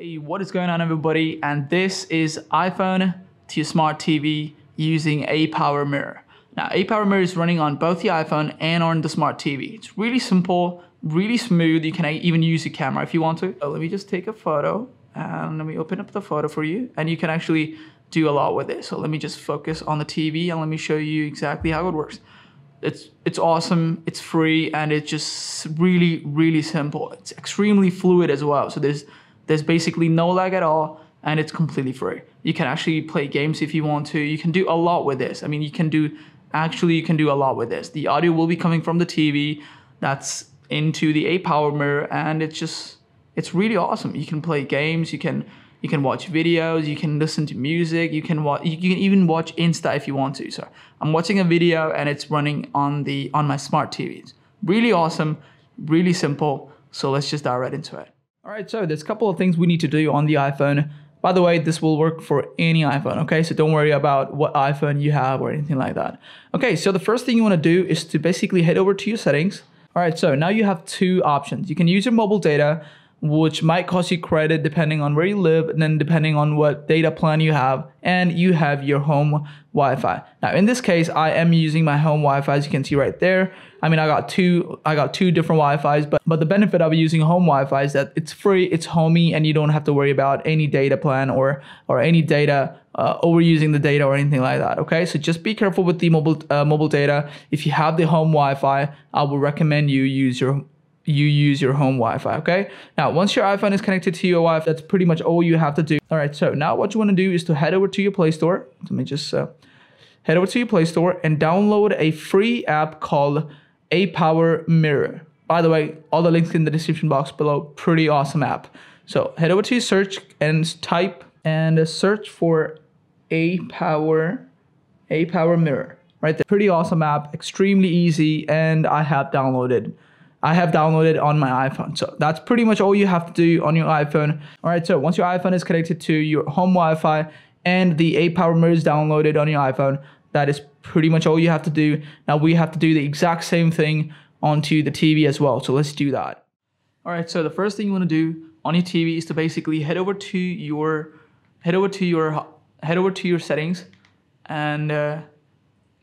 Hey, what is going on everybody? And this is iPhone to your smart TV using ApowerMirror. Now, ApowerMirror is running on both the iPhone and on the smart TV. It's really simple, really smooth. You can even use the camera if you want to. So let me just take a photo and let me open up the photo for you. And you can actually do a lot with it. So let me just focus on the TV and let me show you exactly how it works. It's it's awesome, it's free, and it's just really, really simple. It's extremely fluid as well. So there's there's basically no lag at all and it's completely free. You can actually play games if you want to. You can do a lot with this. I mean, you can do, actually you can do a lot with this. The audio will be coming from the TV that's into the ApowerMirror and it's just, it's really awesome. You can play games, you can, you can watch videos, you can listen to music, you can watch, you can even watch Insta if you want to. So I'm watching a video and it's running on the, on my smart TV. It's really awesome, really simple. So let's just dive right into it. All right, so there's a couple of things we need to do on the iPhone. By the way, this will work for any iPhone, okay? So don't worry about what iPhone you have or anything like that. Okay, so the first thing you wanna do is to basically head over to your settings. All right, so now you have two options. You can use your mobile data, which might cost you credit depending on where you live and then depending on what data plan you have and you have your home Wi-Fi. Now in this case, I am using my home Wi-Fi as you can see right there. I mean, I got two, I got two different Wi-Fi's, but, but the benefit of using home Wi-Fi is that it's free, it's homey, and you don't have to worry about any data plan or, or any data, uh, overusing the data or anything like that, okay? So just be careful with the mobile, uh, mobile data. If you have the home Wi-Fi, I will recommend you use your you use your home Wi-Fi, okay? Now, once your iPhone is connected to your Wi-Fi, that's pretty much all you have to do. All right, so now what you wanna do is to head over to your Play Store. Let me just uh, head over to your Play Store and download a free app called ApowerMirror. By the way, all the links in the description box below, pretty awesome app. So head over to your search and type and search for A Power, ApowerMirror, right. Pretty awesome app, extremely easy, and I have downloaded I have downloaded on my iPhone. So that's pretty much all you have to do on your iPhone. All right, so once your iPhone is connected to your home Wi-Fi and the ApowerMirror is downloaded on your iPhone, that is pretty much all you have to do. Now we have to do the exact same thing onto the TV as well. So let's do that. All right, so the first thing you want to do on your TV is to basically head over to your head over to your head over to your settings and uh,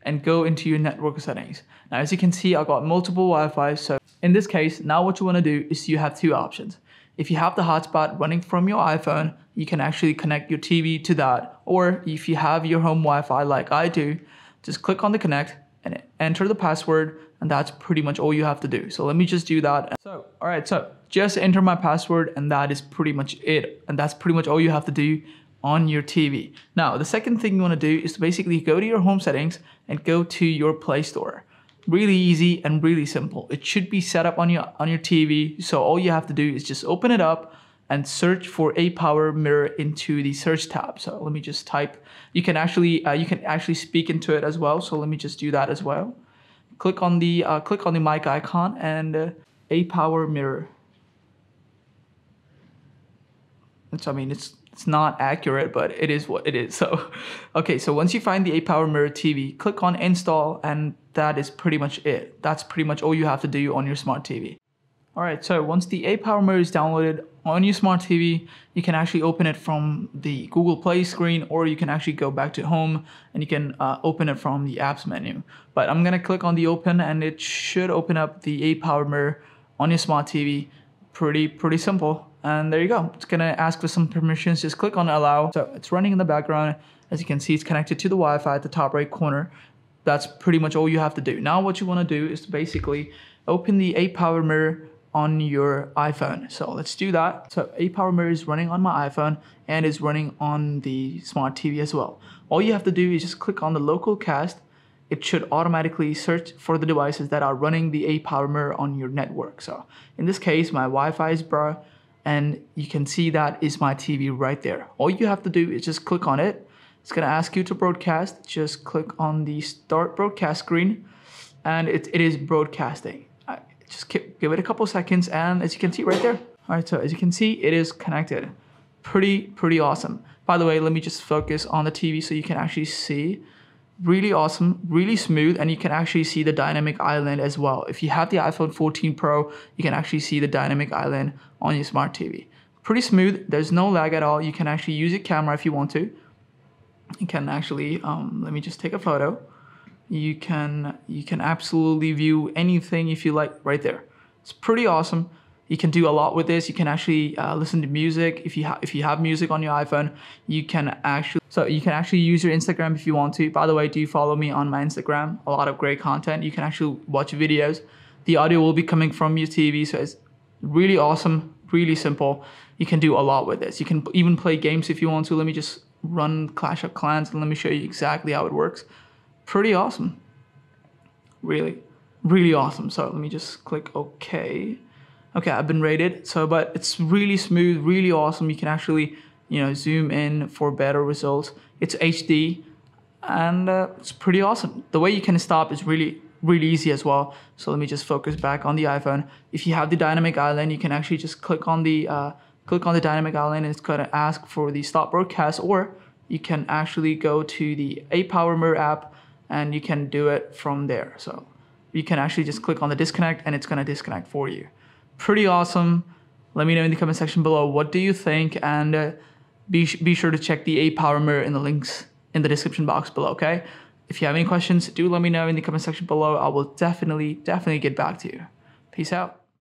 and go into your network settings. Now, as you can see, I've got multiple Wi-Fi. So in this case, now what you want to do is you have two options. If you have the hotspot running from your iPhone, you can actually connect your TV to that. Or if you have your home Wi-Fi like I do, just click on the connect and enter the password and that's pretty much all you have to do. So let me just do that. So, all right, so just enter my password and that is pretty much it. And that's pretty much all you have to do on your TV. Now, the second thing you want to do is to basically go to your home settings and go to your Play Store. Really easy and really simple. It should be set up on your on your TV. So all you have to do is just open it up and search for ApowerMirror into the search tab. So let me just type. You can actually uh, you can actually speak into it as well. So let me just do that as well. Click on the uh, click on the mic icon and uh, ApowerMirror. Which I mean it's it's not accurate, but it is what it is. So, okay, so once you find the ApowerMirror TV, click on install and that is pretty much it. That's pretty much all you have to do on your smart TV. All right, so once the ApowerMirror is downloaded on your smart TV, you can actually open it from the Google Play screen or you can actually go back to home and you can uh, open it from the apps menu. But I'm gonna click on the open and it should open up the ApowerMirror on your smart TV. Pretty, pretty simple. And there you go. It's gonna ask for some permissions. Just click on allow. So it's running in the background. As you can see, it's connected to the Wi-Fi at the top right corner. That's pretty much all you have to do. Now what you wanna do is to basically open the ApowerMirror on your iPhone. So let's do that. So ApowerMirror is running on my iPhone and is running on the smart TV as well. All you have to do is just click on the local cast it should automatically search for the devices that are running the ApowerMirror on your network. So in this case, my Wi-Fi is bra, and you can see that is my TV right there. All you have to do is just click on it. It's gonna ask you to broadcast. Just click on the start broadcast screen and it, it is broadcasting. I just give it a couple seconds and as you can see right there. All right, so as you can see, it is connected. Pretty, pretty awesome. By the way, let me just focus on the TV so you can actually see really awesome, really smooth, and you can actually see the dynamic island as well. If you have the iPhone 14 Pro, you can actually see the dynamic island on your smart TV. pretty smooth. There's no lag at all. You can actually use your camera if you want to. You can actually, um, let me just take a photo. You can you can absolutely view anything if you like right there. It's pretty awesome. You can do a lot with this. You can actually uh, listen to music if you if you have music on your iPhone. You can actually so you can actually use your Instagram if you want to. By the way, do follow me on my Instagram? A lot of great content. You can actually watch videos. The audio will be coming from your TV, so it's really awesome, really simple. You can do a lot with this. You can even play games if you want to. Let me just run Clash of Clans and let me show you exactly how it works. Pretty awesome. Really, really awesome. So let me just click OK. Okay, I've been rated. So, but it's really smooth, really awesome. You can actually, you know, zoom in for better results. It's HD and uh, it's pretty awesome. The way you can stop is really, really easy as well. So let me just focus back on the iPhone. If you have the dynamic island, you can actually just click on the uh, click on the dynamic island and it's going to ask for the stop broadcast or you can actually go to the ApowerMirror app and you can do it from there. So you can actually just click on the disconnect and it's going to disconnect for you. Pretty awesome. Let me know in the comment section below what do you think and uh, be, be sure to check the ApowerMirror in the links in the description box below, okay? If you have any questions, do let me know in the comment section below. I will definitely, definitely get back to you. Peace out.